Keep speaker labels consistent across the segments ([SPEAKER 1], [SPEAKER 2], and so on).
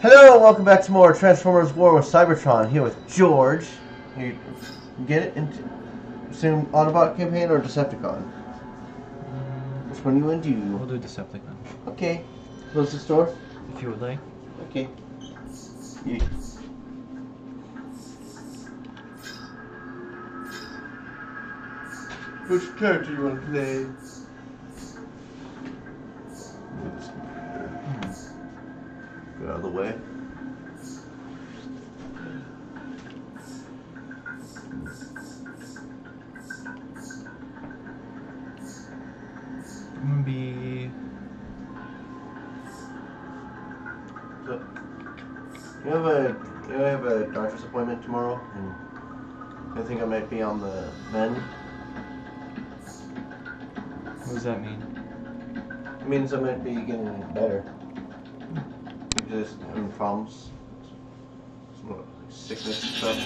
[SPEAKER 1] Hello and welcome back to more Transformers War with Cybertron. Here with George. You get it? Into, assume Autobot campaign or Decepticon? Which one you want to do?
[SPEAKER 2] We'll
[SPEAKER 1] do?
[SPEAKER 2] Decepticon,
[SPEAKER 1] Okay. Close the store.
[SPEAKER 2] if you would like.
[SPEAKER 1] Okay. You. Which character you want to play? Get out of the way.
[SPEAKER 2] I'm gonna be.
[SPEAKER 1] So, you have a you have a doctor's appointment tomorrow, and I think I might be on the mend.
[SPEAKER 2] What does that mean?
[SPEAKER 1] It means I might be getting better. Just having problems, some sickness and stuff.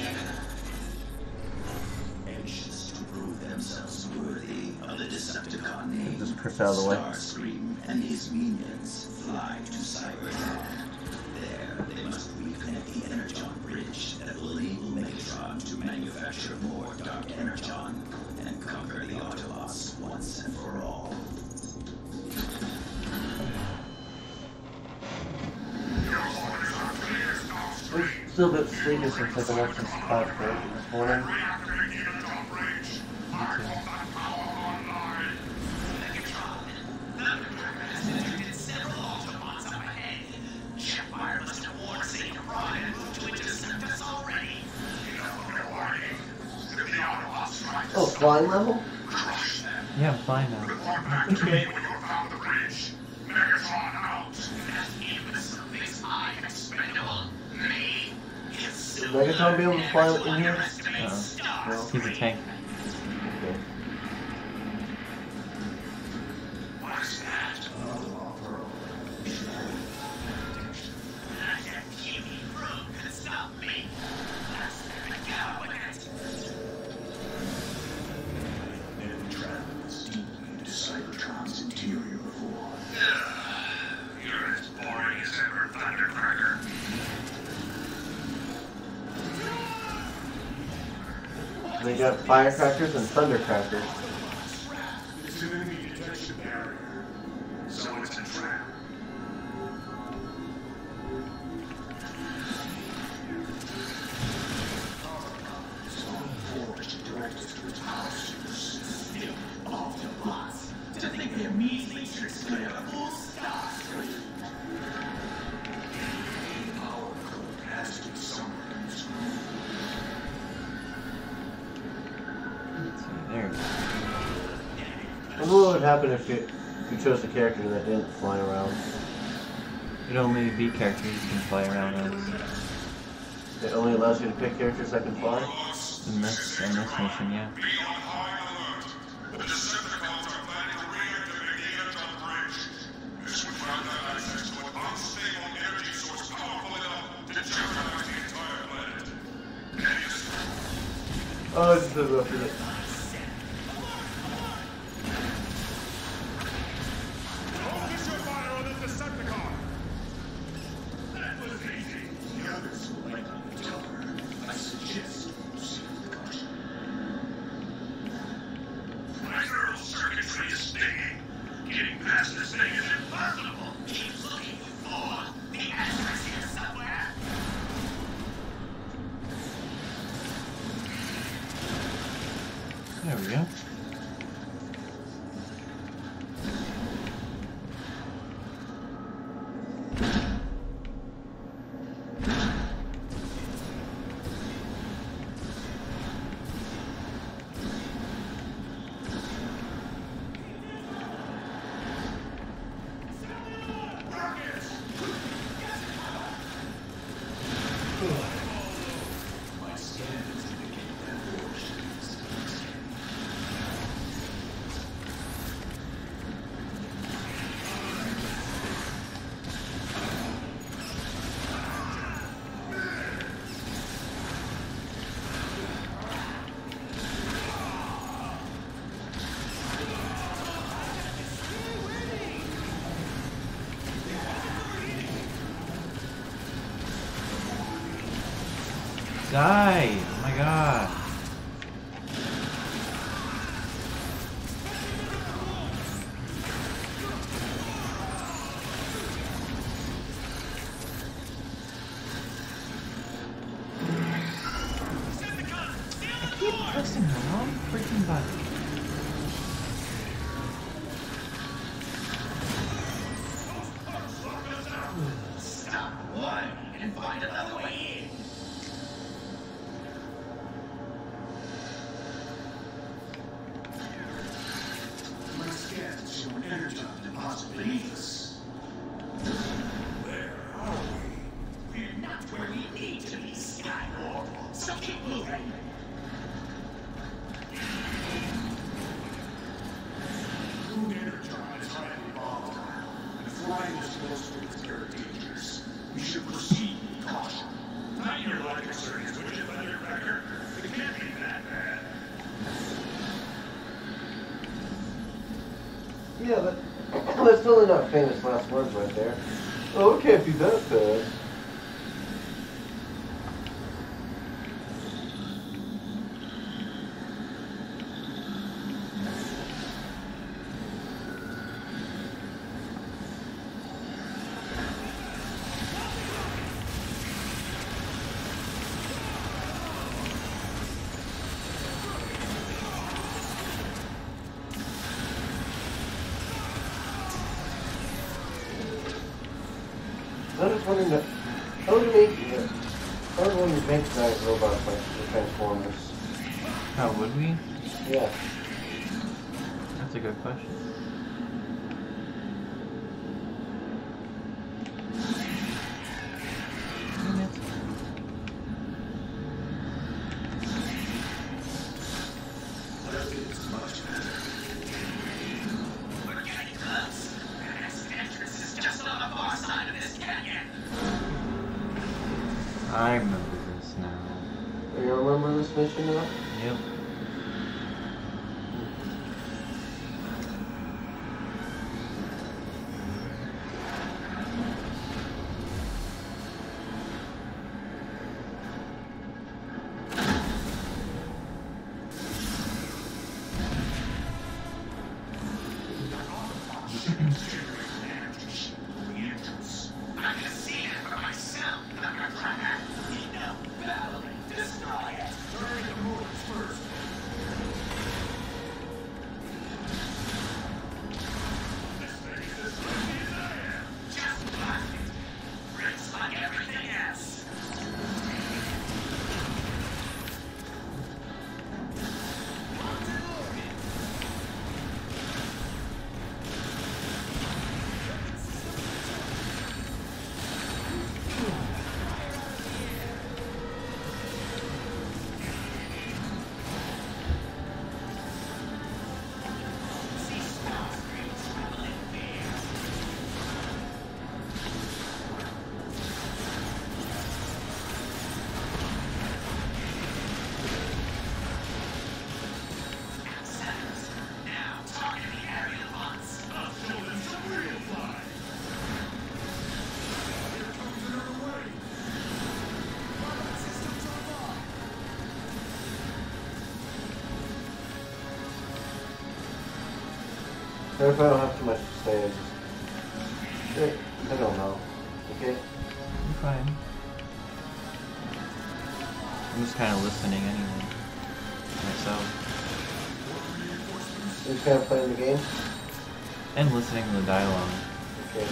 [SPEAKER 3] Anxious to prove themselves worthy of the Decepticon name,
[SPEAKER 1] Just Chris out of the way.
[SPEAKER 3] Starscream and his minions fly to Cybertron. There, they must reconnect the Energon bridge that will enable Megatron to manufacture more Dark Energon and conquer the Autobots once and for all.
[SPEAKER 1] Still a bit sleepy since I've been up since 5.30 this morning. Oh, flying level?
[SPEAKER 2] Yeah, I'm fine now.
[SPEAKER 1] Megatron be able to fly in here?
[SPEAKER 2] Uh,
[SPEAKER 1] No.
[SPEAKER 2] he's a tank.
[SPEAKER 1] Got firecrackers and thundercrackers. Didn't fly around.
[SPEAKER 2] It only B characters you can fly around as
[SPEAKER 1] It only allows you to pick characters that can fly.
[SPEAKER 2] in this in this mission, yeah.
[SPEAKER 4] Be on high alert. pressing the wrong freaking button.
[SPEAKER 1] famous last words right there. one in the totally the third make is mechanized robots like the Transformers.
[SPEAKER 4] How would we?
[SPEAKER 1] Yeah.
[SPEAKER 4] That's a good question.
[SPEAKER 1] What if I don't have too much to say? I Just, I don't know. Okay?
[SPEAKER 4] You're fine. I'm just kind of listening anyway. Myself.
[SPEAKER 1] You're just kind of playing the game?
[SPEAKER 4] And listening to the dialogue.
[SPEAKER 1] Okay.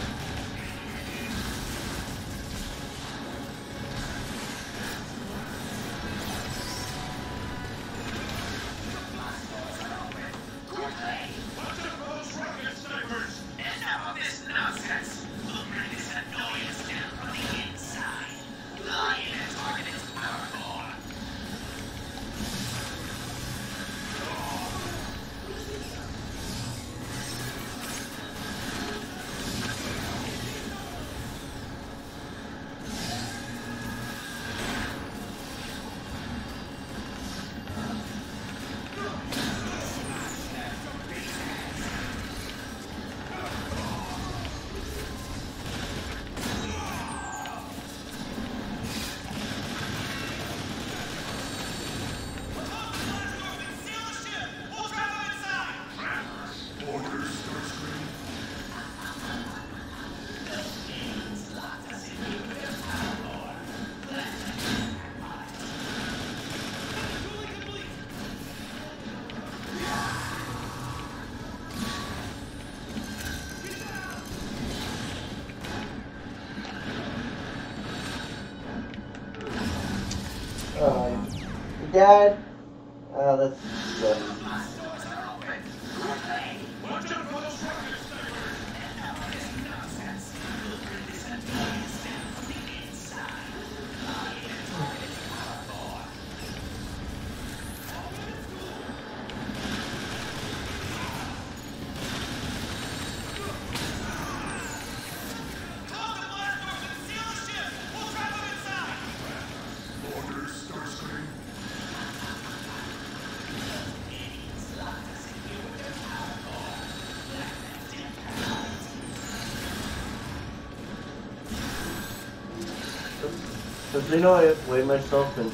[SPEAKER 1] Dad. Because you know I weighed myself and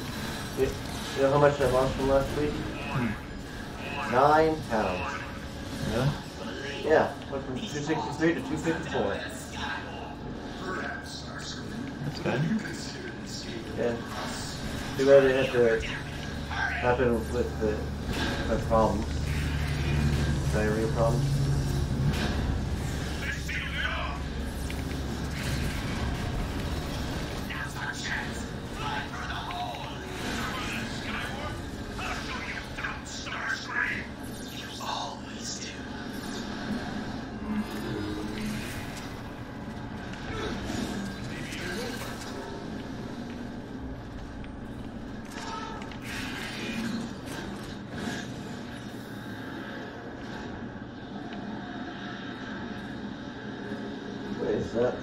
[SPEAKER 1] you, you know how much I lost from last week? Hmm. Nine pounds.
[SPEAKER 2] Really?
[SPEAKER 1] Yeah, went from 263 to 254.
[SPEAKER 2] That's good.
[SPEAKER 4] You consider escaping
[SPEAKER 1] Yeah. Too bad it had to happen with the my problems. Diarrhea problems.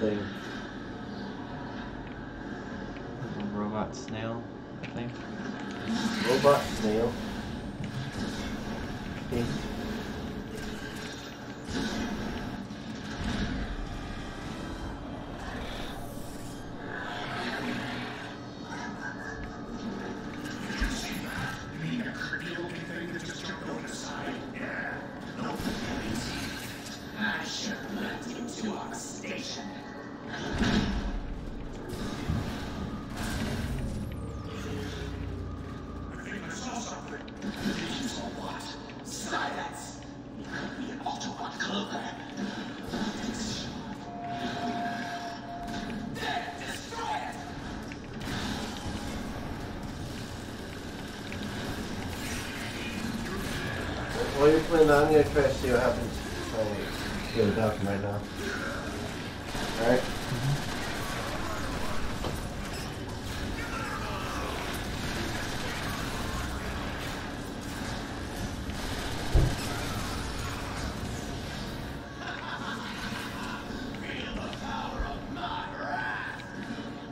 [SPEAKER 1] What
[SPEAKER 3] Silence! Autobot cloaker. Destroy it!
[SPEAKER 1] While you're playing that, I'm gonna to see what happens. To get it out right now. Alright?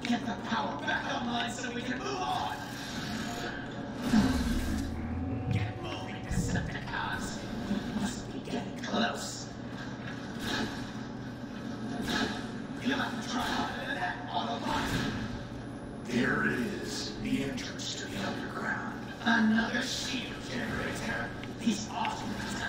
[SPEAKER 3] Get the power back online so we can move on! Get moving, Decepticons! We must be getting close. You'll have to try harder than that, Autobot!
[SPEAKER 4] There it is, the entrance to the underground.
[SPEAKER 3] Another shield generator. These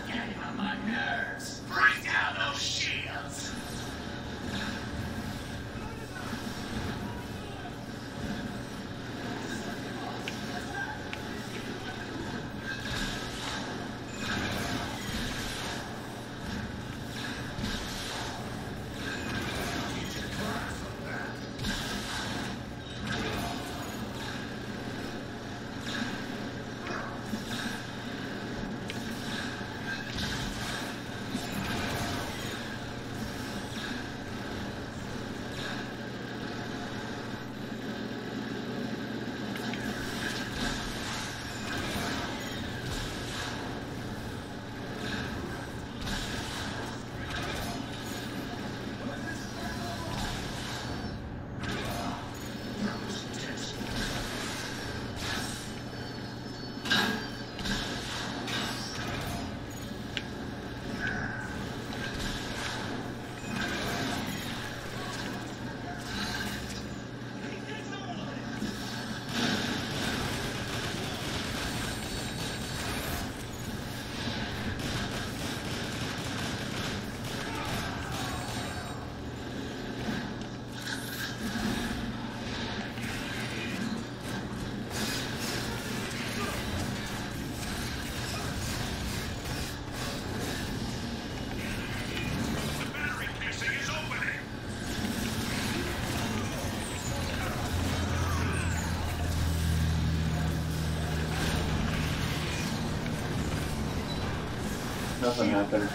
[SPEAKER 3] nothing happened.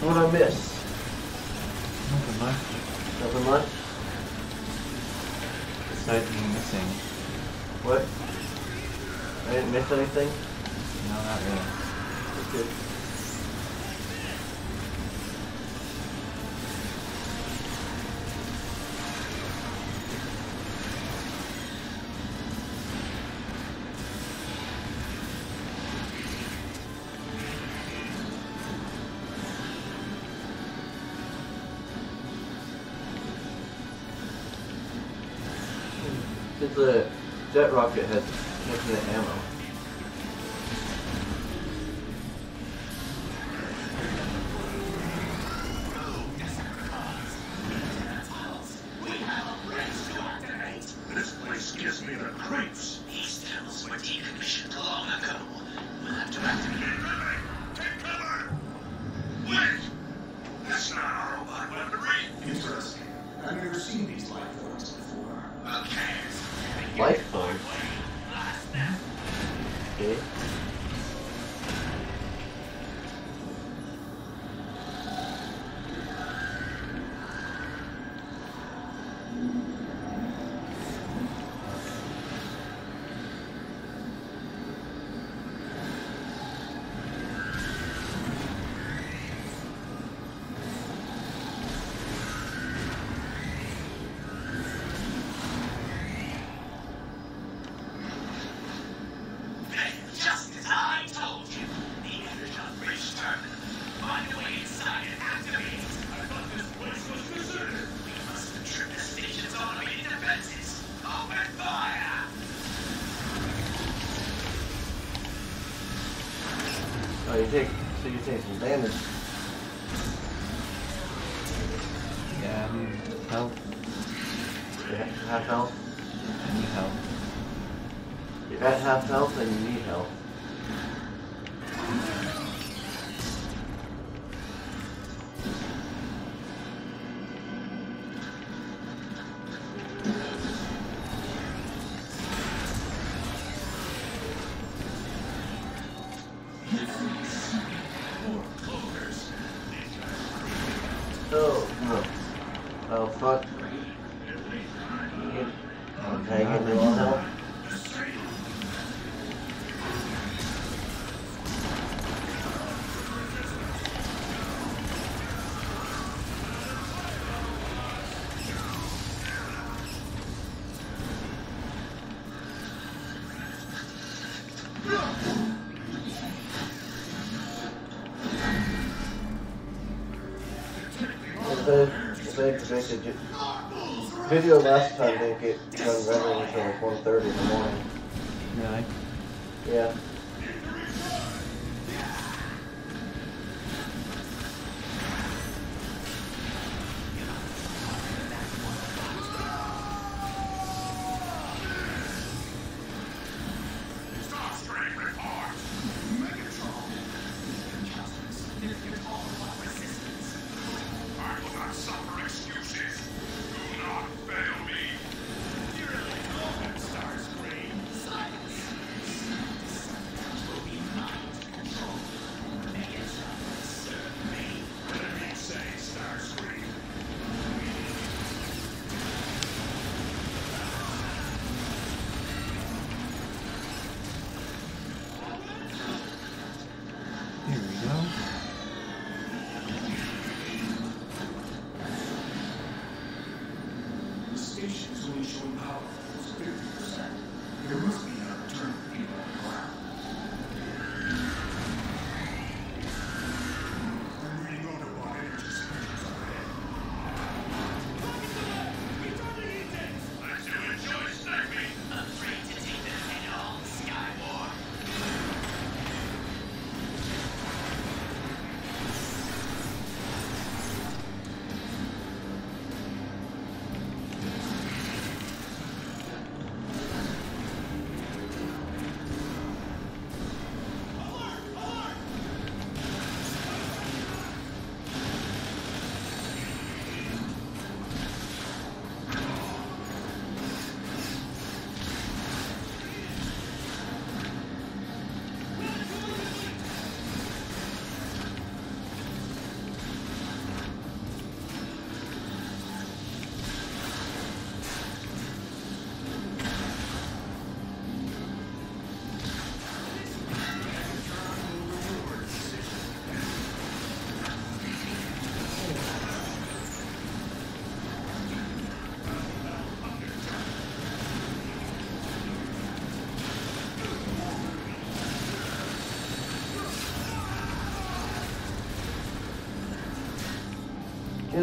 [SPEAKER 3] What I miss?
[SPEAKER 2] Nothing much.
[SPEAKER 3] Nothing much?
[SPEAKER 2] Besides you missing.
[SPEAKER 3] What? I didn't miss anything? the jet rocket has
[SPEAKER 1] the
[SPEAKER 3] ammo. mistake is they could do, video last time didn't get done rendering until like 1.30 in the morning.
[SPEAKER 2] Really?
[SPEAKER 3] Yeah.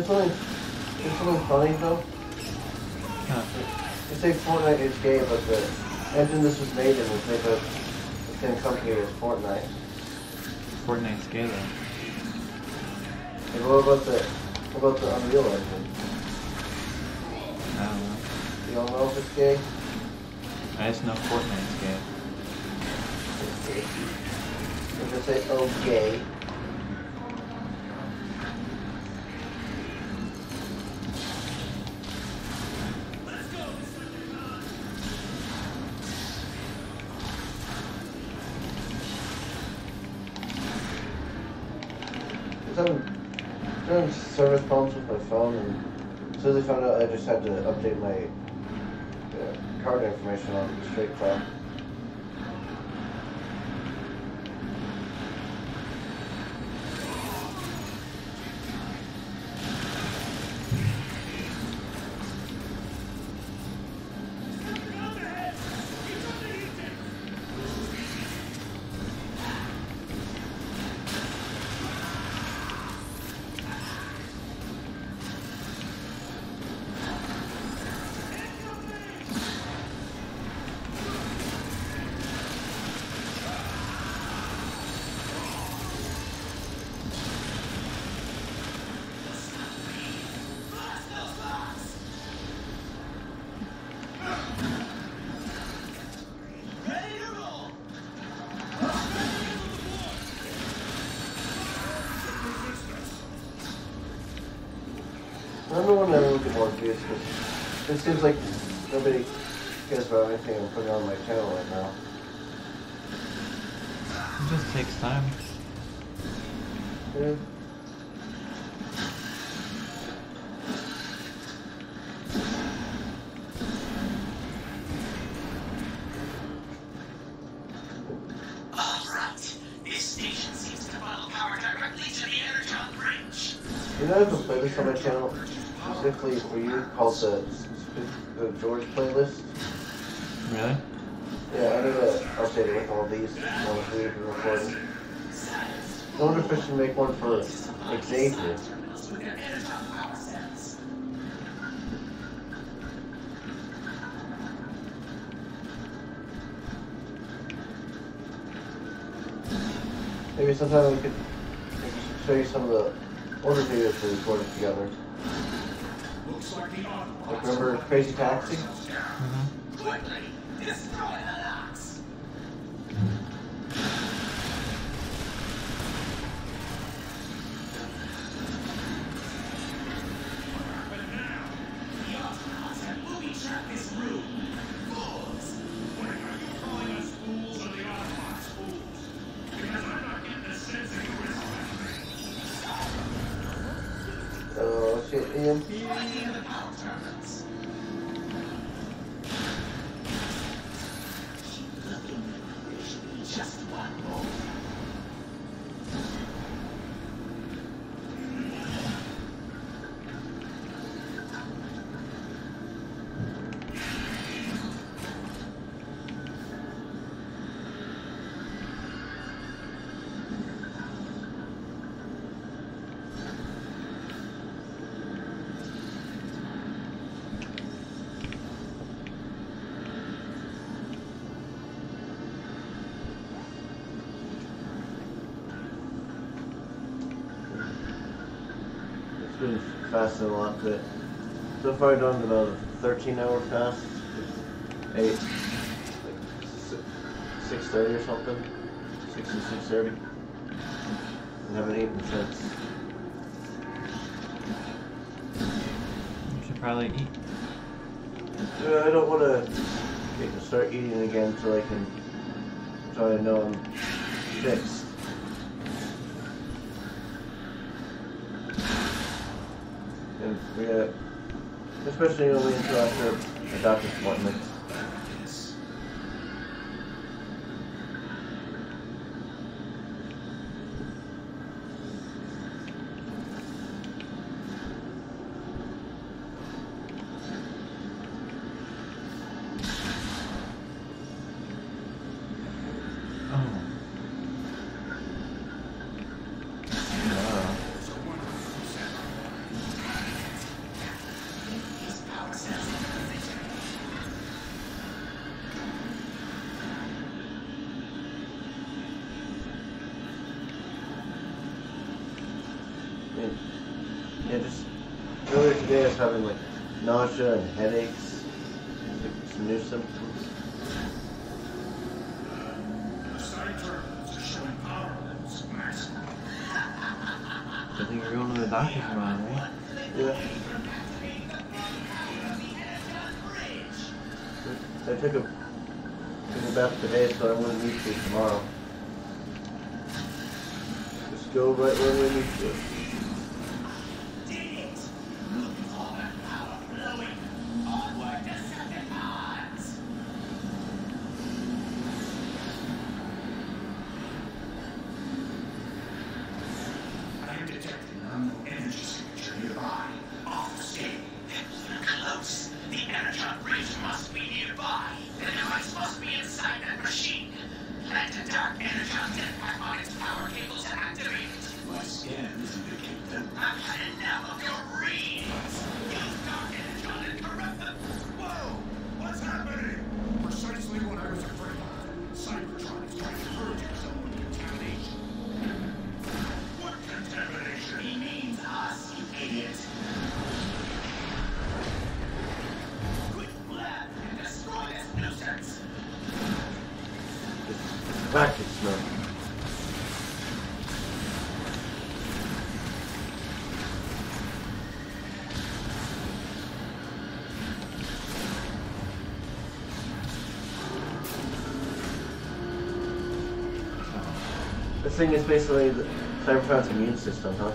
[SPEAKER 1] Know something, know something funny though?
[SPEAKER 2] Huh.
[SPEAKER 1] You say Fortnite is gay, but the engine this was made in was made by the same company as Fortnite.
[SPEAKER 2] Fortnite's gay though.
[SPEAKER 1] And what about the what about the Unreal Engine?
[SPEAKER 2] I don't know.
[SPEAKER 1] You don't know if it's gay?
[SPEAKER 2] I just know Fortnite's gay.
[SPEAKER 1] It's gay. If they say oh gay, phone, and as soon as I found out, I just had to update my uh, card information on the Straight Talk. Look at because it seems like nobody cares about anything I'm putting on my channel right now.
[SPEAKER 2] It just takes time.
[SPEAKER 1] Yeah.
[SPEAKER 3] Alright. This station seems to funnel power directly to the Energon Bridge.
[SPEAKER 1] You know, I have a playlist on my channel specifically for you called the, the George playlist.
[SPEAKER 2] Really?
[SPEAKER 1] Yeah, I need to update it with all these ones we've been recording. I wonder if I should make one for Xavier.
[SPEAKER 3] Terminals with their Energon power cells.
[SPEAKER 1] Maybe sometime we could we could show you some of the older videos we recorded together.
[SPEAKER 4] Like
[SPEAKER 1] remember Crazy Taxi?
[SPEAKER 2] Mm-hmm.
[SPEAKER 3] Just one more.
[SPEAKER 1] It's fasting a lot bit. So far I've done about a 13 hour fast. Eight, like six thirty or something. Six to six thirty. And haven't eaten since.
[SPEAKER 2] You should probably eat.
[SPEAKER 1] Uh, I don't want to start eating again until I can, until I know I'm fixed. We got, especially only until after a doctor's appointment.
[SPEAKER 3] I
[SPEAKER 2] think you're going to the doctor tomorrow, right?
[SPEAKER 3] Yeah. I took a, took a bath today, so I wouldn't need to tomorrow. Just go right where we need to.
[SPEAKER 5] this
[SPEAKER 3] thing is basically the Cyberpunk immune system, huh?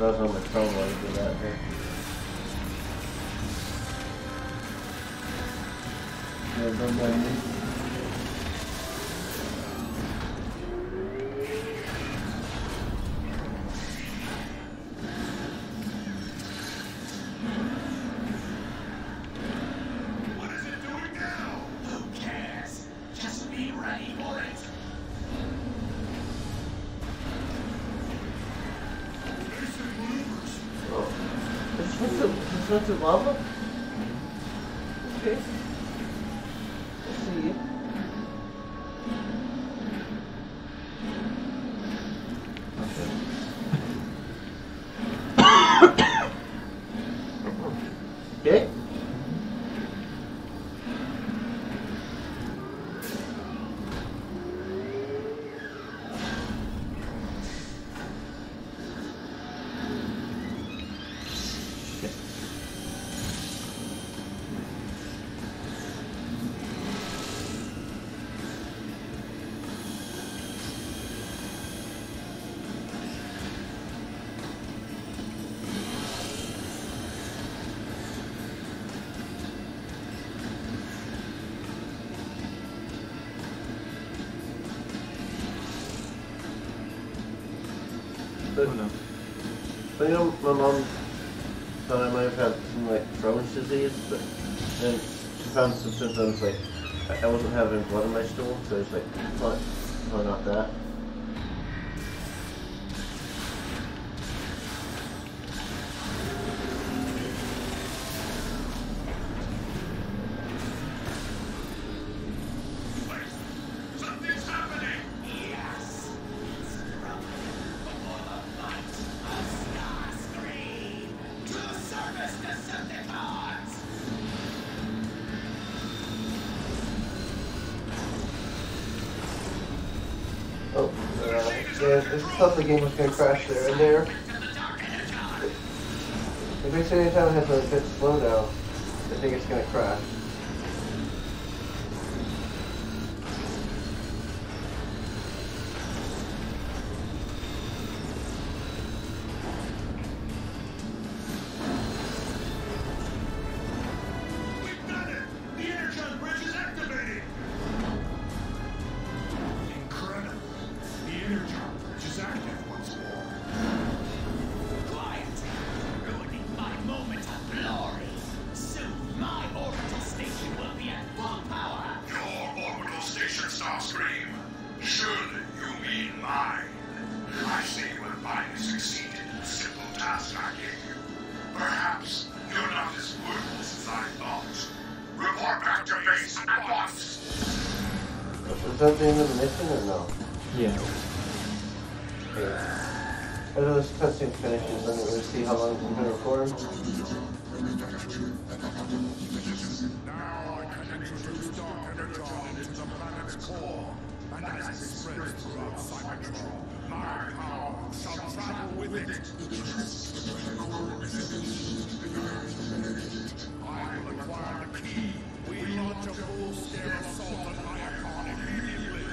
[SPEAKER 5] does on the
[SPEAKER 1] trolley.
[SPEAKER 5] such a
[SPEAKER 1] love So,
[SPEAKER 3] oh,
[SPEAKER 2] no.
[SPEAKER 3] so you know, my mom thought I might have had some like Crohn's disease, but then she found some symptoms like I wasn't having blood in my stool, so it's like, well, not that.
[SPEAKER 1] Gonna crash there and there. If say anytime it has a bit slowdown, I think it's gonna crash.
[SPEAKER 4] Energon into the planet's core. And as it spreads throughout Cybertron, my power shall travel with it. I will acquire the key. We launch a full-scale assault on Iacon immediately.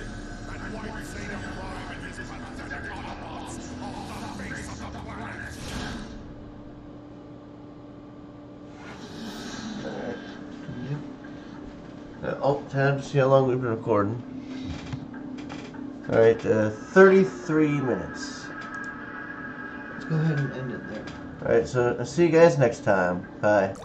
[SPEAKER 4] And wipe Zeta Prime and his pathetic Autobots off the face of the planet.
[SPEAKER 1] Uh, alt tab to see how long we've been recording. Alright, uh, 33 minutes.
[SPEAKER 2] Let's go ahead and end it there.
[SPEAKER 1] Alright, so I'll see you guys next time. Bye.